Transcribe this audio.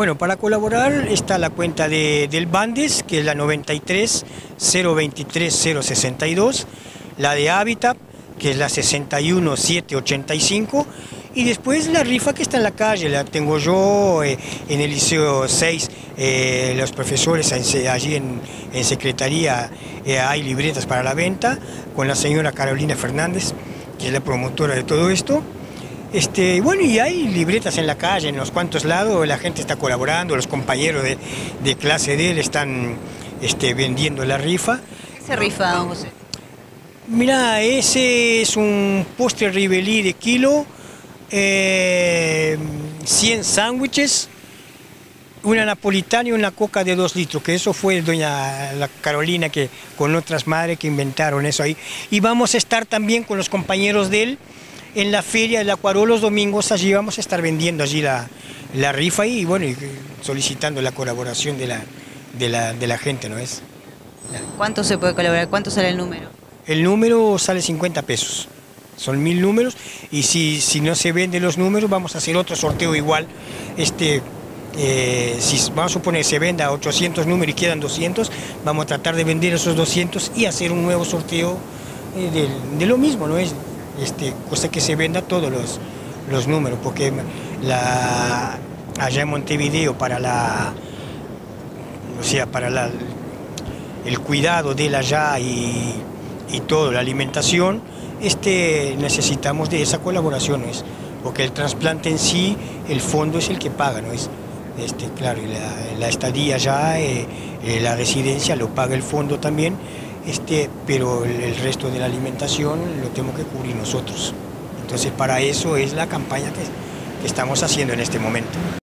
Bueno, para colaborar está la cuenta de, del Bandes, que es la 93 023 062, la de Habitat, que es la 61 785, y después la rifa que está en la calle, la tengo yo eh, en el Liceo 6, eh, los profesores allí en, Secretaría eh, hay libretas para la venta, con la señora Carolina Fernández, que es la promotora de todo esto. Este, bueno, y hay libretas en la calle, en los cuantos lados, la gente está colaborando, los compañeros de, clase de él están este, vendiendo la rifa. ¿Qué se rifa, don José? Mira, ese es un postre Rivelí de kilo, 100 eh, sándwiches, una napolitana y una coca de 2 litros, que eso fue doña la Carolina que con otras madres que inventaron eso ahí. Y vamos a estar también con los compañeros de él en la feria del Acuaró los domingos, allí vamos a estar vendiendo allí la, rifa y bueno, solicitando la colaboración de la, de la, gente, ¿no es? ¿Cuánto se puede colaborar? ¿Cuánto sale el número? El número sale 50 pesos. Son mil números y si, si no se venden los números vamos a hacer otro sorteo igual. Este, eh, si vamos a suponer se venda 800 números y quedan 200, vamos a tratar de vender esos 200 y hacer un nuevo sorteo eh, de, de, lo mismo, ¿no es? Este, cosa que se venda todos los, los números, porque allá en Montevideo para la, o sea, para el cuidado de la allá y, y todo, la alimentación, este, necesitamos de esa colaboración, porque el trasplante en sí, el fondo es el que paga, ¿no es? Este, claro, la, estadía allá, eh, eh, la residencia lo paga el fondo también, este, pero el, resto de la alimentación lo tenemos que cubrir nosotros. Entonces para eso es la campaña que estamos haciendo en este momento.